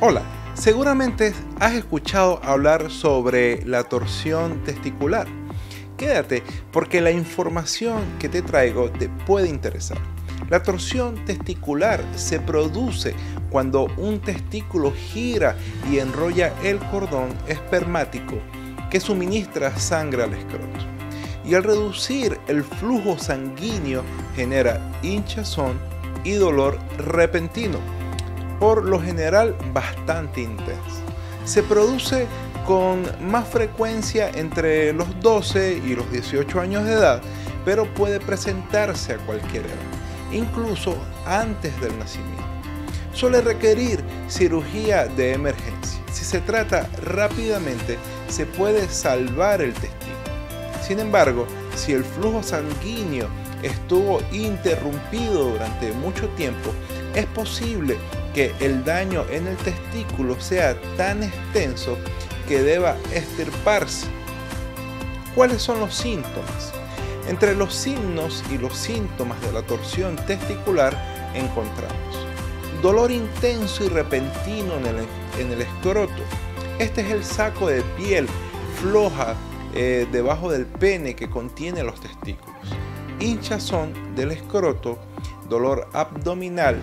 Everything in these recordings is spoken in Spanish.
Hola, seguramente has escuchado hablar sobre la torsión testicular. Quédate porque la información que te traigo te puede interesar. La torsión testicular se produce cuando un testículo gira y enrolla el cordón espermático que suministra sangre al escroto. Y al reducir el flujo sanguíneo genera hinchazón y dolor repentino por lo general bastante intensa. Se produce con más frecuencia entre los 12 y los 18 años de edad, pero puede presentarse a cualquier edad, incluso antes del nacimiento. Suele requerir cirugía de emergencia. Si se trata rápidamente, se puede salvar el testículo. Sin embargo, si el flujo sanguíneo estuvo interrumpido durante mucho tiempo, es posible que el daño en el testículo sea tan extenso que deba extirparse. ¿Cuáles son los síntomas? Entre los signos y los síntomas de la torsión testicular encontramos dolor intenso y repentino en el, en el escroto. Este es el saco de piel floja eh, debajo del pene que contiene los testículos. Hinchazón del escroto, dolor abdominal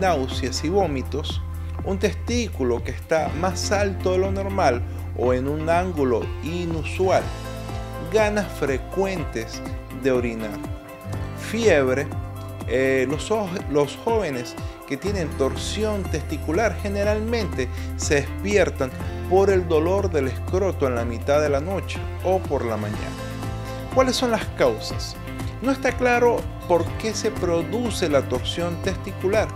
náuseas y vómitos, un testículo que está más alto de lo normal o en un ángulo inusual, ganas frecuentes de orinar, fiebre, eh, los, los jóvenes que tienen torsión testicular generalmente se despiertan por el dolor del escroto en la mitad de la noche o por la mañana. ¿Cuáles son las causas? No está claro por qué se produce la torsión testicular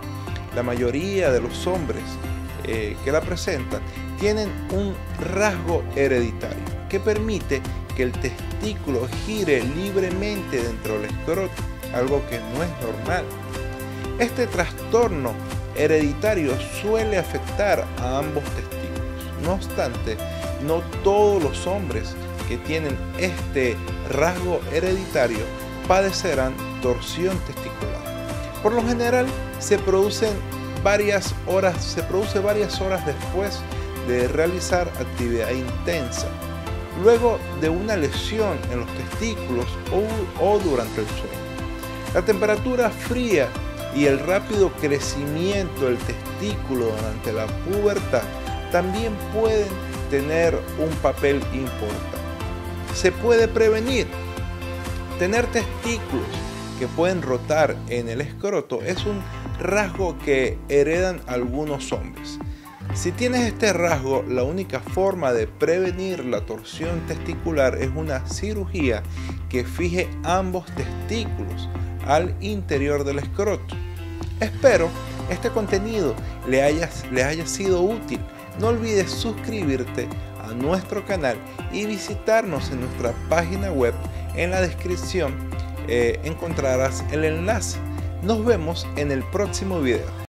la mayoría de los hombres eh, que la presentan tienen un rasgo hereditario que permite que el testículo gire libremente dentro del escroto, algo que no es normal. Este trastorno hereditario suele afectar a ambos testículos. No obstante, no todos los hombres que tienen este rasgo hereditario padecerán torsión testicular. Por lo general se producen varias horas, se produce varias horas después de realizar actividad intensa, luego de una lesión en los testículos o, o durante el sueño. La temperatura fría y el rápido crecimiento del testículo durante la pubertad también pueden tener un papel importante. Se puede prevenir. Tener testículos que pueden rotar en el escroto es un rasgo que heredan algunos hombres. Si tienes este rasgo, la única forma de prevenir la torsión testicular es una cirugía que fije ambos testículos al interior del escroto. Espero este contenido le haya, le haya sido útil. No olvides suscribirte a nuestro canal y visitarnos en nuestra página web. En la descripción eh, encontrarás el enlace. Nos vemos en el próximo video.